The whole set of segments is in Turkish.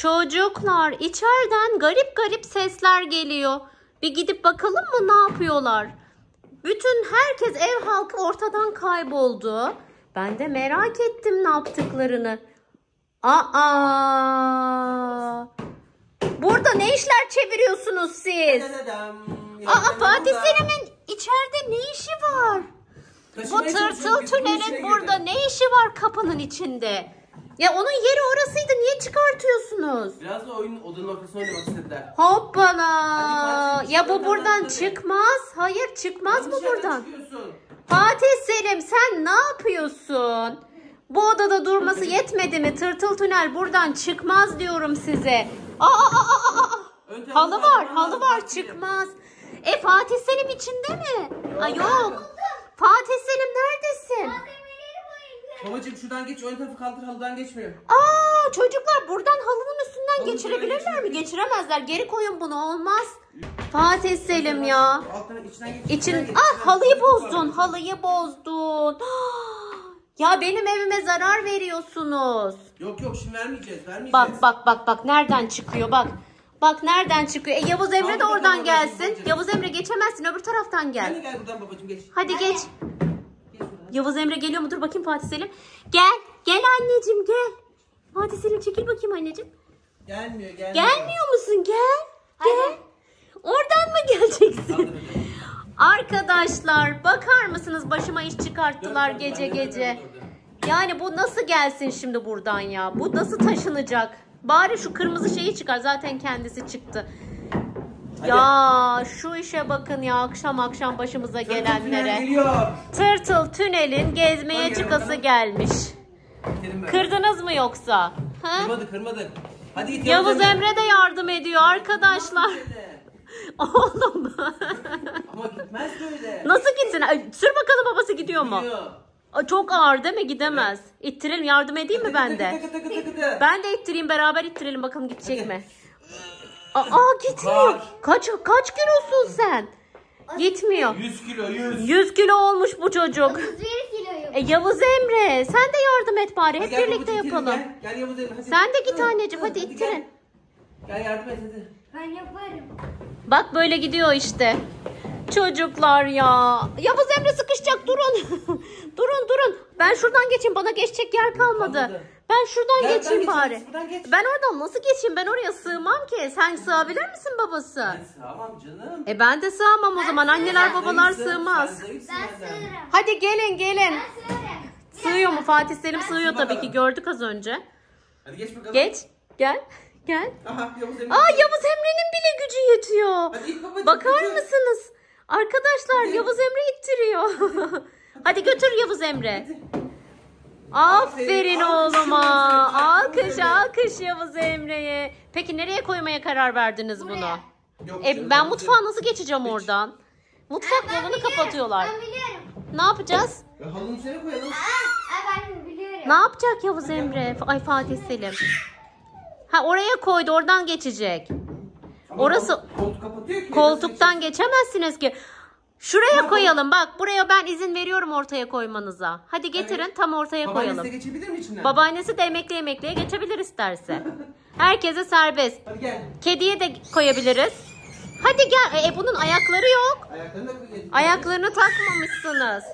Çocuklar içeriden garip garip sesler geliyor. Bir gidip bakalım mı ne yapıyorlar? Bütün herkes ev halkı ortadan kayboldu. Ben de merak ettim ne yaptıklarını. Aa! Burada ne işler çeviriyorsunuz siz? Aa Fatih Selim'in içeride ne işi var? Bu tırtıl tünelin burada ne işi var kapının içinde? Ya onun yeri orasıydı. Niye çıkartıyorsunuz? Biraz da oyun odanın ortasına oynamak istediler. Hoppala. Ya bu buradan çıkmaz. Hayır çıkmaz mı Dışarıdan buradan? çıkıyorsun. Fatih Selim sen ne yapıyorsun? Bu odada durması yetmedi mi? Tırtıl tünel buradan çıkmaz diyorum size. Aa, aa, aa, aa, aa. Ön tarafı Halı var, halı var çıkmaz. E Fatih Selim içinde mi? Ha yok. Fatih Selim neredesin? Babacım şuradan geç ön tarafı kaldır halıdan geçmiyor. Aa çocuklar buradan halının üstünden Halının geçirebilirler mi? Geçiremezler. Geri koyun bunu olmaz. Fatih Selim ya. Alttan içinden geç. İçin geç, ah içinden halıyı geç. bozdun. Halıyı bozdun. Ya benim evime zarar veriyorsunuz. Yok yok şimdi vermeyeceğiz vermeyeceğiz. Bak bak bak bak nereden çıkıyor bak. Bak nereden çıkıyor. E Yavuz Emre de Tamam, oradan tamam, gelsin. Yavuz Emre geçemezsin öbür taraftan Sen de gel. gel buradan babacım geç. Hadi geç. Yavuz Emre geliyor mu? Dur bakayım Fatih Selim. Gel. Gel anneciğim gel. Fatih Selim çekil bakayım anneciğim. Gelmiyor gelmiyor. Gelmiyor musun? Gel. Gel. Oradan mı geleceksin? Arkadaşlar bakar mısınız başıma iş çıkarttılar dön, gece gece. Yani bu nasıl gelsin şimdi buradan ya? Bu nasıl taşınacak? Bari şu kırmızı şeyi çıkar. Zaten kendisi çıktı. Hadi. Ya şu işe bakın ya akşam akşam başımıza Tırtıl gelenlere. Tırtıl tünelin gezmeye çıkası gelmiş. Kırdınız mı yoksa? Ha? Kırmadı kırmadı. Hadi git Yavuz Emre de yardım ediyor arkadaşlar. Oğlum. Ama gitmez böyle. Nasıl gitsin? Sür bakalım babası gidiyor mu? Gidiyor. Çok ağır değil mi? Gidemez. İttirelim yardım edeyim mi ben de? Ben de ittireyim beraber ittirelim bakalım gidecek Hadi. mi? Aa gitmiyor. Kaç kaç kilosun sen? Gitmiyor. 100 kilo 100. 100 kilo olmuş bu çocuk. 31 kiloyum. E, Yavuz Emre sen de yardım et bari. Hep birlikte yapalım. Gel, gel Yavuz Emre hadi. Sen de git anneciğim hadi gel. ittirin. Gel yardım et hadi. Ben yaparım. Bak böyle gidiyor işte. Çocuklar ya. Yavuz Emre sıkışacak durun. durun durun. Ben şuradan geçeyim bana geçecek yer kalmadı. Kalmadı. Ben şuradan Gel, geçeyim bari. geç, buradan geç. Ben oradan nasıl geçeyim? Ben oraya sığmam ki. Sen sığabilir misin babası? Ben sığamam canım. E ben de sığamam o zaman. Anneler babalar Zayıfsın, sığmaz. sen zayıfsın Ben sığırım. Hadi gelin gelin. Ben sığırım. Sığıyor mu? Fatih Selim sığıyor Sığ tabii ki. bakalım. Gördük az önce. Hadi geç bakalım. Geç. Gel. Gel. Aha Yavuz Emre. Aa Yavuz Emre'nin bile gücü yetiyor. Hadi babacığım. Bakar götür. mısınız? Arkadaşlar Hadi. Yavuz Emre ittiriyor. Hadi götür Yavuz Emre. Aferin Aferin, oğluma. alkış, Alkış Yavuz Emre'ye. Peki nereye koymaya karar verdiniz bunu? Buraya. Yok E, canım, ben mutfağa nasıl geçeceğim oradan? Mutfak Ben yolunu biliyorum, kapatıyorlar. Ben biliyorum. Ne yapacağız? Ya halının üzerine koyalım. Aa, aa, ben biliyorum. Ne yapacak Yavuz Emre? Ay Fatih Selim. Ha oraya koydu oradan geçecek. Ama Orası- koltuk kapatıyor ki. Koltuktan geçemezsiniz ki. Şuraya koyalım bak buraya ben izin veriyorum ortaya koymanıza. Hadi getirin tam ortaya Babaannesi de koyalım. geçebilir mi içinden? Babaannesi de emekli emekliye geçebilir isterse. Herkese serbest. Hadi gel. Kediye de koyabiliriz. Hadi gel. E, bunun ayakları yok. Ayaklarını da koy. getir. Ayaklarını takmamışsınız.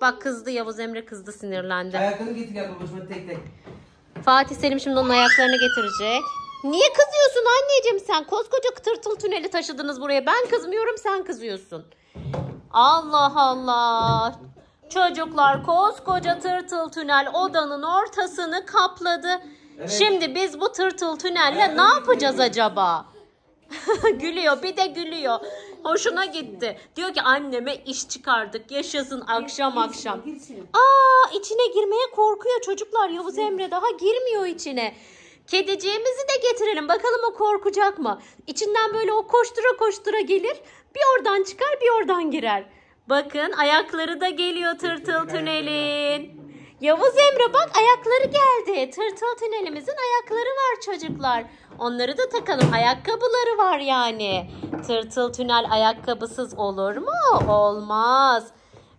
Bak kızdı Yavuz Emre kızdı sinirlendi. Ayaklarını getir gel babacığım hadi tek tek. Fatih Selim şimdi onun ayaklarını getirecek. Niye kızıyorsun anneciğim sen? Koskoca tırtıl tüneli taşıdınız buraya. Ben kızmıyorum sen kızıyorsun. Allah Allah. Çocuklar koskoca tırtıl tünel odanın ortasını kapladı. Evet. Şimdi biz bu tırtıl tünelle ne Ayaklarını yapacağız acaba? gülüyor bir de gülüyor. Hoşuna gitti. Diyor ki anneme iş çıkardık. Yaşasın akşam akşam. Aa içine girmeye korkuyor çocuklar. Yavuz Emre daha girmiyor içine. Kediciğimizi de getirelim. Bakalım o korkacak mı? İçinden böyle o koştura koştura gelir. Bir oradan çıkar bir oradan girer. Bakın ayakları da geliyor tırtıl tünelin. Yavuz Emre bak ayakları geldi. Tırtıl tünelimizin ayakları var çocuklar. Onları da takalım. Ayakkabıları var yani. Tırtıl tünel ayakkabısız olur mu? Olmaz.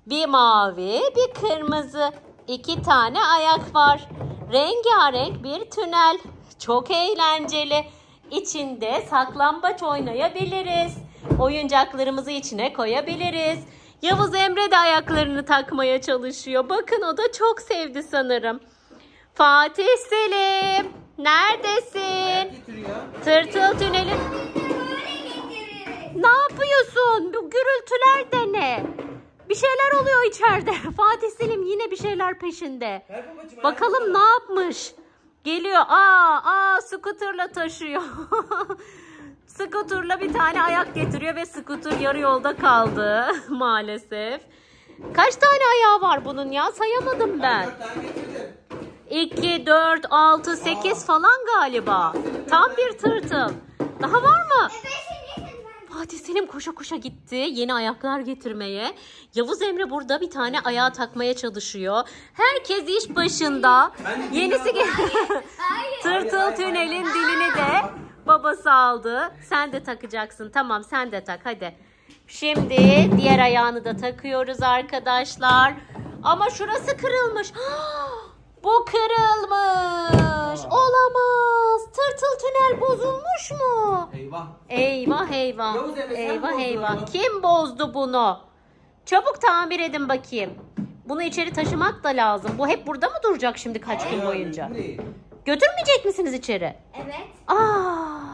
Bir mavi, bir kırmızı. iki tane ayak var. Rengarenk bir tünel. Çok eğlenceli. İçinde saklambaç oynayabiliriz. Oyuncaklarımızı içine koyabiliriz. Yavuz Emre de ayaklarını takmaya çalışıyor. Bakın o da çok sevdi sanırım. Fatih Selim, neredesin? Tırtıl tüneli. Ne yapıyorsun? Bu gürültüler de ne? Bir şeyler oluyor içeride. Fatih Selim yine bir şeyler peşinde. Babacığım. Bakalım ne yapmış? Geliyor. Aa, aa skuterla taşıyor. skuterla bir tane ayak getiriyor ve skuter yarı yolda kaldı maalesef. Kaç tane ayağı var bunun ya? Sayamadım ben. Dört tane getirdim. 2, 4, 6, 8 falan galiba. Tam bir tırtıl. Daha var mı? Ben. Fatih Selim koşa koşa gitti yeni ayaklar getirmeye. Yavuz Emre burada bir tane ayağa takmaya çalışıyor. Herkes iş başında. Yenisi gel. Tırtıl tünelin dilini de babası aldı. Sen de takacaksın. Tamam sen de tak hadi. Şimdi diğer ayağını da takıyoruz arkadaşlar. Ama şurası kırılmış. Bu kırılmış. Olamaz. Bozulmuş mu? Eyvah. Eyvah eyvah. Yavuz Emre, sen eyvah bozdun eyvah. onu. Kim bozdu bunu? Çabuk tamir edin bakayım. Bunu içeri taşımak da lazım. Bu hep burada mı duracak şimdi kaç gün boyunca? Götürmeyecek misiniz içeri? Evet. Aa!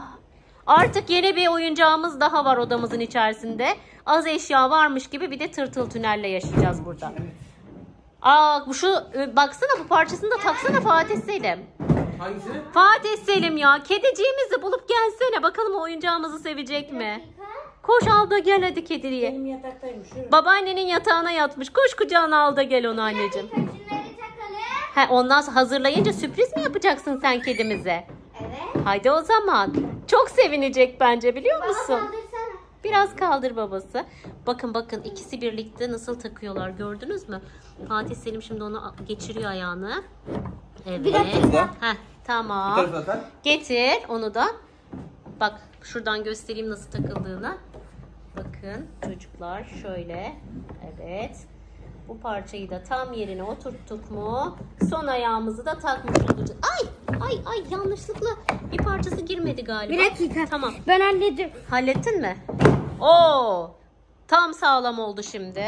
Artık yeni bir oyuncağımız daha var odamızın içerisinde. Az eşya varmış gibi bir de tırtıl tünelle yaşayacağız burada. Aa bu şu e, baksana bu parçasını da taksana Fatih Selim. Hangisini? Fatih Selim ya kediciğimizi bulup gelsene bakalım o oyuncağımızı sevecek mi? Koş al da gel hadi kediye. Benim yataktaymış. Şurada. Babaannenin yatağına yatmış. Koş kucağına al da gel onu anneciğim. He, ondan sonra hazırlayınca sürpriz mi yapacaksın sen kedimize? Evet. Haydi o zaman. Çok sevinecek bence biliyor Baba musun? kaldırsana. Biraz kaldır babası. Bakın bakın ikisi birlikte nasıl takıyorlar gördünüz mü? Fatih Selim şimdi onu geçiriyor ayağını. Evet. Bir dakika. Heh, tamam. Getir onu da. Bak şuradan göstereyim nasıl takıldığını. Bakın çocuklar şöyle. Evet. Bu parçayı da tam yerine oturttuk mu? Son ayağımızı da takmış olacağız. Ay ay ay yanlışlıkla bir parçası girmedi galiba. Bir dakika. Tamam. Ben halledeceğim. Hallettin mi? Oo! Tam sağlam oldu şimdi.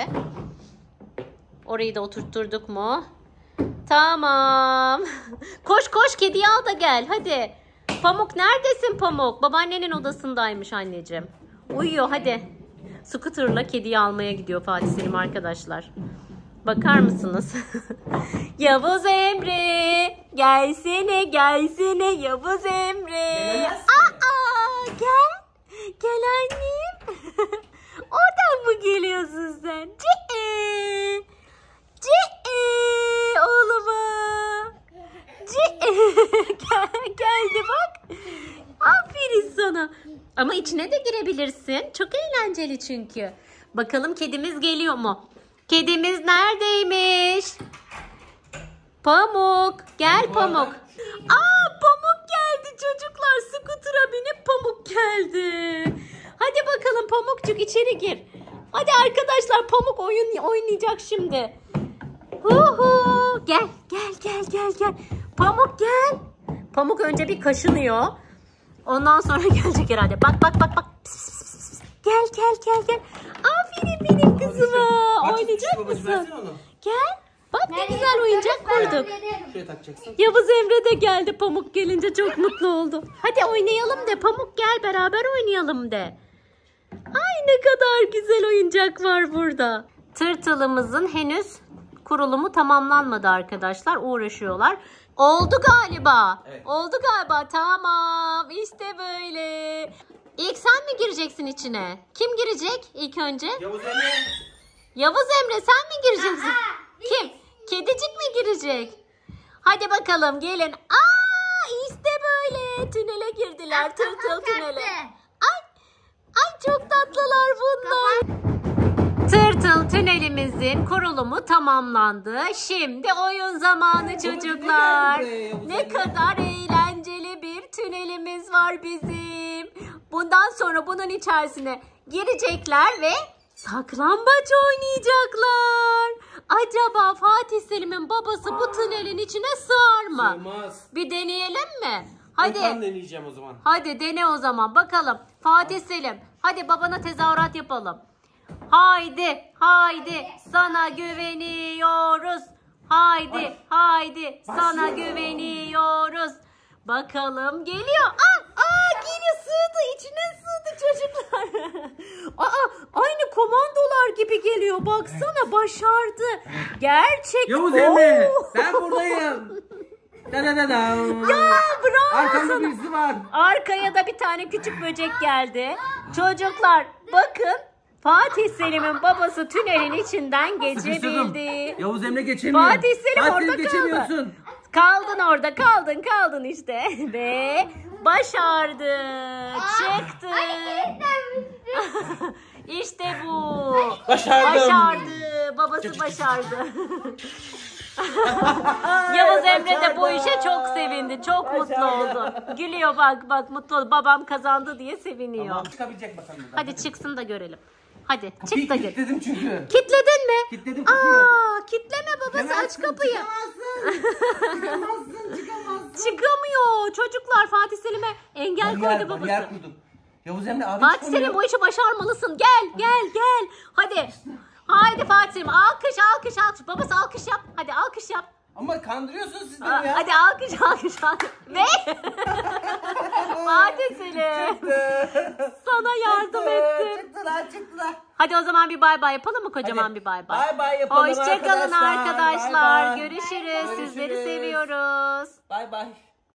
Orayı da oturtturduk mu? Tamam. Koş koş kediyi al da gel hadi. Pamuk neredesin Pamuk? Babaannenin odasındaymış anneciğim. Uyuyor hadi. Scooter'la kediyi almaya gidiyor Fatih Selim arkadaşlar. Bakar mısınız? Yavuz Emre. Gelsene gelsene Yavuz Emre. Aa gel. Gel annem. Oradan mı geliyorsun sen? Cee. Cee oğluma. Gel, geldi bak. Aferin sana. Ama içine de girebilirsin. Çok eğlenceli çünkü. Bakalım kedimiz geliyor mu? Kedimiz neredeymiş? Pamuk. Gel Pamuk. Aa Pamuk geldi çocuklar. Scooter'a binip Pamuk geldi. Hadi bakalım Pamukcuk içeri gir. Hadi arkadaşlar Pamuk oyun oynayacak şimdi. Hu hu. Gel gel gel gel gel. Pamuk gel. Pamuk önce bir kaşınıyor. Ondan sonra gelecek herhalde. Bak bak bak bak. Pis, pis, pis. Gel gel gel gel. Aferin benim kızıma. Oynayacak mısın? Gel. Bak ne güzel oyuncak hallederim. Şuraya takacaksın. Yavuz Emre de geldi Pamuk gelince çok mutlu oldu. Hadi oynayalım de Pamuk gel beraber oynayalım de. Ay ne kadar güzel oyuncak var burada. Tırtılımızın henüz kurulumu tamamlanmadı arkadaşlar. Uğraşıyorlar. Oldu galiba. Evet. Oldu galiba. Tamam. İşte böyle. İlk sen mi gireceksin içine? Kim girecek ilk önce? Yavuz Emre. Yavuz Emre sen mi gireceksin? Aa, Kim? Kedicik mi girecek? Hadi bakalım gelin. Aa işte böyle tünele girdiler. Tırtıl tünele. Ay, ay çok tatlılar bunlar. Tırtıl tünelimizin kurulumu tamamlandı. Şimdi oyun zamanı çocuklar. ne kadar eğlenceli bir tünelimiz var bizim. Bundan sonra bunun içerisine girecekler ve saklambaç oynayacaklar. Acaba Fatih Selim'in babası bu tünelin içine sığar mı? Olmaz. Bir deneyelim mi? Hadi. Ben deneyeceğim o zaman. Hadi dene o zaman bakalım. Fatih Selim hadi babana tezahürat yapalım. Haydi haydi sana güveniyoruz. Haydi haydi sana Başlıyorum. güveniyoruz. Bakalım geliyor. Aa, aa geliyor sığdı içine sığdı çocuklar. aa aynı komandolar geliyor. Baksana başardı. Gerçek. Yavuz Emre ben buradayım. Da da da da. Aa, bravo Arkamda sana. birisi var. Arkaya da bir tane küçük böcek geldi. Çocuklar bakın Fatih Selim'in babası tünelin içinden geçebildi. Yavuz Emre geçemiyor. Fatih Selim Fatih orada geçemiyorsun. Kaldın orada kaldın kaldın işte. Ve başardı. Çıktı. işte bu. Başardım. Başardı. Babası başardı. Yavuz Emre de bu işe çok sevindi. Çok mutlu oldu. Gülüyor bak bak mutlu oldu. Babam kazandı diye seviniyor. Tamam çıkabilecek bakalım. buradan. Hadi çıksın da görelim. Hadi çık da gel. kilitledim çünkü. Kitledin mi? Kilitledim kapıyı. Aa, kitleme babası aç Çıkamazsın, kapıyı. Çıkamazsın. Çıkamazsın. Çıkamazsın. Çıkamıyor. Çocuklar Fatih Selim'e engel koydu Bariyer, babası. bariyer kurdum. Yavuz Emre abi Fatih çıkamıyor. Selim bu işi başarmalısın. Gel gel gel. Hadi. Haydi Fatih Selim alkış alkış alkış. Babası alkış yap. Hadi alkış yap. Ama kandırıyorsunuz siz beni ya. Hadi alkış alkış alkış. Ve Fatih Selim sana yardım ettim. Çıktılar çıktılar. Hadi o zaman bir bay bay yapalım mı kocaman Hadi. bir bay bay? Bay bay yapalım Hoşçakalın arkadaşlar. arkadaşlar. Bay bay. Görüşürüz. Sizleri Görüşürüz. seviyoruz. Bay bay.